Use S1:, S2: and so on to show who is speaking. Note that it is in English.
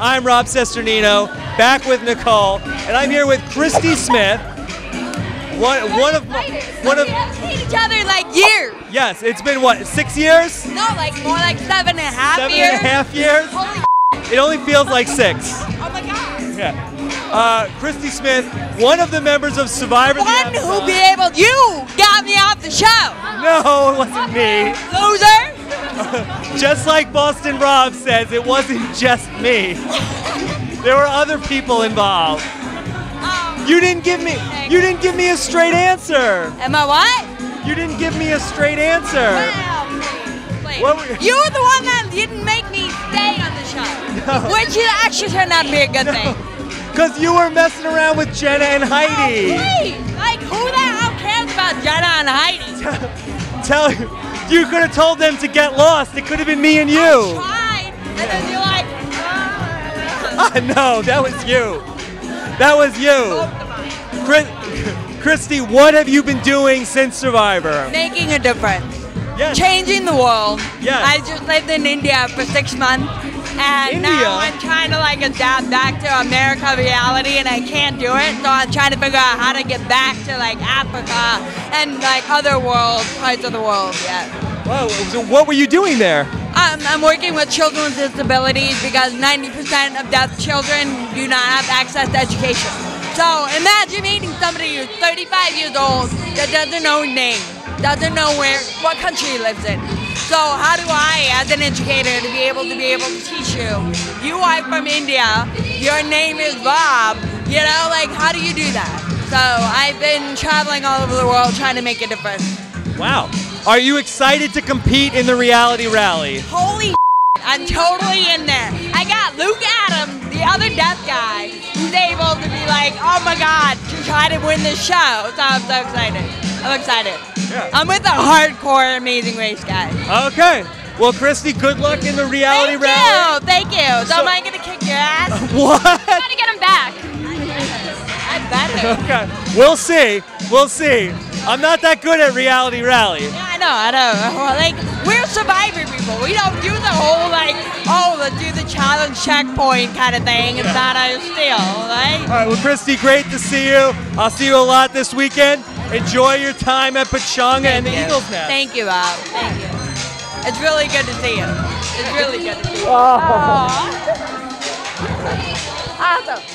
S1: I'm Rob Cesternino, back with Nicole, and I'm here with Christy Smith. One, one of my, one of
S2: We haven't seen each other like years.
S1: yes, it's been what six years,
S2: No, like more like seven and a half
S1: seven
S2: years.
S1: and a half years.
S2: Holy
S1: It only feels like six.
S2: oh my god.
S1: Yeah. Uh, Christy Smith, one of the members of Survivor.
S2: One who be able you got me off the show.
S1: No, it wasn't me.
S2: Loser.
S1: Just like Boston Rob says, it wasn't just me. There were other people involved.
S2: Um,
S1: You didn't give me you didn't give me a straight answer.
S2: am I what?
S1: You didn't give me a straight answer.
S2: Well, please, please.
S1: Were-
S2: you were the one that didn't make me stay on the show, which is actually turned out to be a good thing.
S1: Cause you were messing around with Jenna and Heidi.
S2: Oh, please. Like, who the hell cares about Jenna and Heidi?
S1: Tell you could have told them to get lost. It could have been me and you.
S2: Tried, and then you're like,
S1: Ah, no, that was you. That was you. Chris, Christy, what have you been doing since Survivor?
S2: making a difference.
S1: Yes.
S2: changing the world.
S1: Yes.
S2: I just lived in India for six months, and
S1: India?
S2: now I'm trying to like adapt back to America reality, and I can't do it. So I'm trying to figure out how to get back to like Africa and like other world parts of the world. Yeah.
S1: Wow, so what were you doing there?
S2: Um, I'm working with children with disabilities because 90% of deaf children do not have access to education. So imagine meeting somebody who's 35 years old that doesn't know name, doesn't know where, what country he lives in. So how do I, as an educator, to be able to be able to teach you? You are from India. Your name is Bob. You know, like how do you do that? So I've been traveling all over the world trying to make a difference.
S1: Wow. Are you excited to compete in the reality rally?
S2: Holy I'm totally in there. I got Luke Adams, the other deaf guy, who's able to be like, oh my god, to try to win this show. So I'm so excited. I'm excited.
S1: Yeah.
S2: I'm with the hardcore Amazing Race guy.
S1: Okay. Well, Christy, good luck in the reality
S2: Thank
S1: rally.
S2: you, thank you. So,
S1: So-
S2: am I gonna kick your ass?
S1: What?
S2: I gotta get him back. I better.
S1: Okay. We'll see. We'll see. I'm not that good at reality rally.
S2: Yeah, I know, I know. Well, Like, we're survivor people. We don't do the whole, like, oh, let's do the challenge checkpoint kind of thing. It's not our steal, right?
S1: All right. Well, Christy, great to see you. I'll see you a lot this weekend. Enjoy your time at Pechanga and the
S2: you.
S1: Eagles Nest.
S2: Thank you, Bob. Thank you. It's really good to see you. It's really good to see you.
S1: Oh.
S2: Awesome.